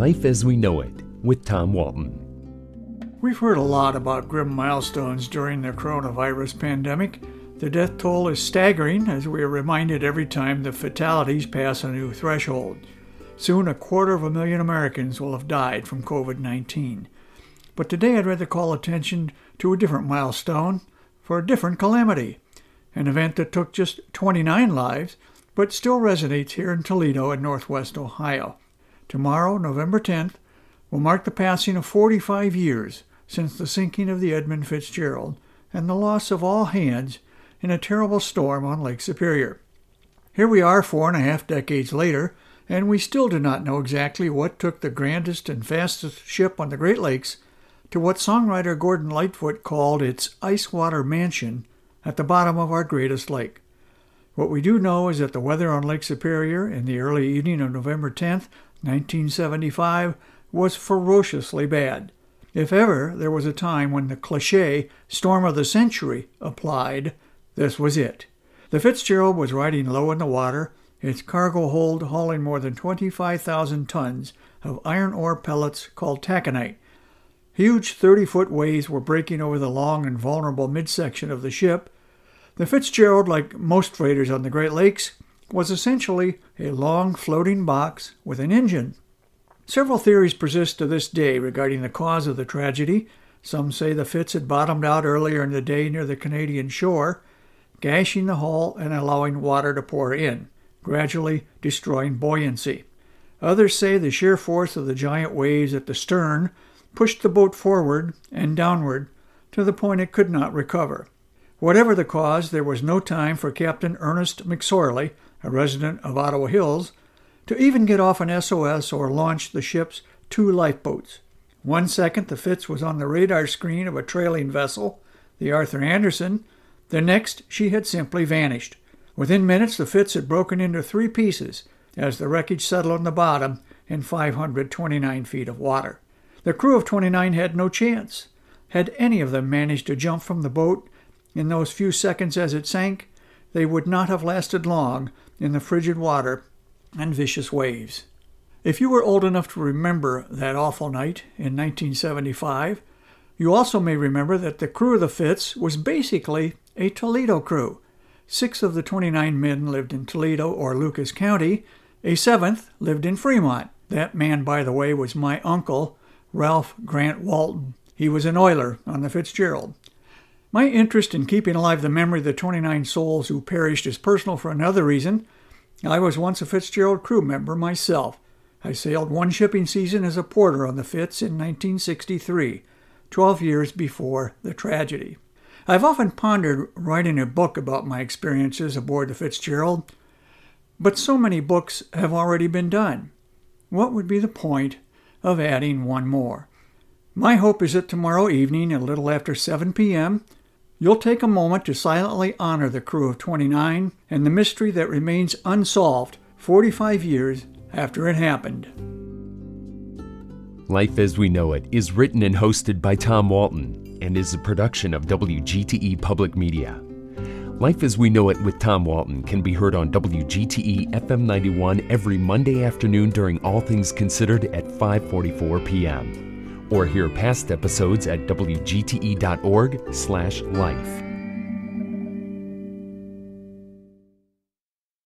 Life as We Know It with Tom Walton. We've heard a lot about grim milestones during the coronavirus pandemic. The death toll is staggering as we are reminded every time the fatalities pass a new threshold. Soon, a quarter of a million Americans will have died from COVID 19. But today, I'd rather call attention to a different milestone for a different calamity. An event that took just 29 lives, but still resonates here in Toledo and northwest Ohio. Tomorrow, November 10th, will mark the passing of 45 years since the sinking of the Edmund Fitzgerald and the loss of all hands in a terrible storm on Lake Superior. Here we are four and a half decades later, and we still do not know exactly what took the grandest and fastest ship on the Great Lakes to what songwriter Gordon Lightfoot called its ice water mansion at the bottom of our greatest lake. What we do know is that the weather on Lake Superior in the early evening of November 10th, 1975, was ferociously bad. If ever there was a time when the cliche storm of the century applied, this was it. The Fitzgerald was riding low in the water, its cargo hold hauling more than 25,000 tons of iron ore pellets called taconite. Huge 30 foot waves were breaking over the long and vulnerable midsection of the ship. The Fitzgerald, like most freighters on the Great Lakes, was essentially a long floating box with an engine. Several theories persist to this day regarding the cause of the tragedy. Some say the Fitz had bottomed out earlier in the day near the Canadian shore, gashing the hull and allowing water to pour in, gradually destroying buoyancy. Others say the sheer force of the giant waves at the stern pushed the boat forward and downward to the point it could not recover. Whatever the cause, there was no time for Captain Ernest McSorley, a resident of Ottawa Hills, to even get off an SOS or launch the ship's two lifeboats. One second, the Fitz was on the radar screen of a trailing vessel, the Arthur Anderson. The next, she had simply vanished. Within minutes, the Fitz had broken into three pieces as the wreckage settled on the bottom in 529 feet of water. The crew of 29 had no chance. Had any of them managed to jump from the boat in those few seconds as it sank, they would not have lasted long in the frigid water and vicious waves. If you were old enough to remember that awful night in 1975, you also may remember that the crew of the Fitz was basically a Toledo crew. Six of the 29 men lived in Toledo or Lucas County, a seventh lived in Fremont. That man, by the way, was my uncle, Ralph Grant Walton. He was an oiler on the Fitzgerald. My interest in keeping alive the memory of the 29 souls who perished is personal for another reason. I was once a Fitzgerald crew member myself. I sailed one shipping season as a porter on the Fitz in 1963, 12 years before the tragedy. I've often pondered writing a book about my experiences aboard the Fitzgerald, but so many books have already been done. What would be the point of adding one more? My hope is that tomorrow evening, a little after 7 p.m., You'll take a moment to silently honor the crew of 29 and the mystery that remains unsolved 45 years after it happened. Life as We Know It is written and hosted by Tom Walton and is a production of WGTE Public Media. Life as We Know It with Tom Walton can be heard on WGTE FM 91 every Monday afternoon during All Things Considered at 5:44 p.m or hear past episodes at wgte.org/life.